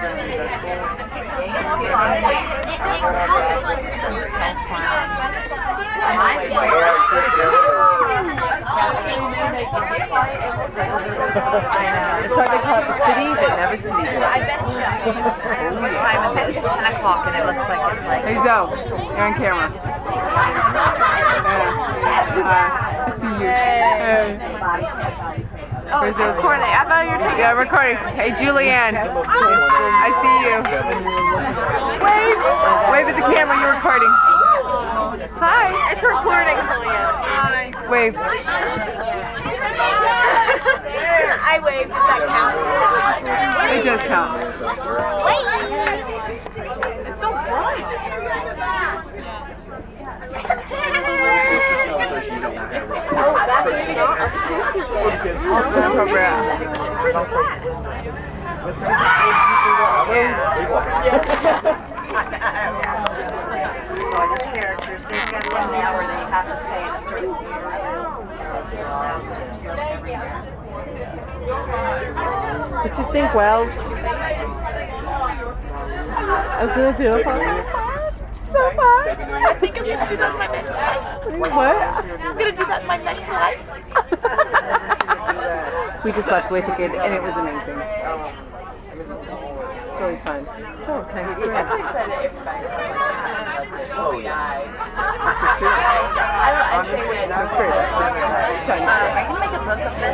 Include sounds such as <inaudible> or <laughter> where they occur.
That's why they call it the city that never sleeps. I bet you. What time is it? It's 10 o'clock and it looks like it's like. Hey Zoe, you're on camera. <laughs> Hi. See you. Hey. Oh, it's recording. I thought you were taking. Yeah, recording. Hey Julianne. I see you. Wave. Wave at the camera, you're recording. Hi. It's recording, Julian. Hi. Wave. I waved. If that counts. It does count. Wait. It's so bright. Oh, that's not. Program. All your characters, they've got one hour that you have to stay in a certain What you think, Wells? Isn't it beautiful? So fun. I think I'm gonna do that in my next life. What? I'm gonna do that in my next life. <laughs> we just left Wicked and it was amazing. It's really fun. So, Times Square. Oh, guys. That's street. I don't. I say great. Times Square. Are you gonna make a book of this?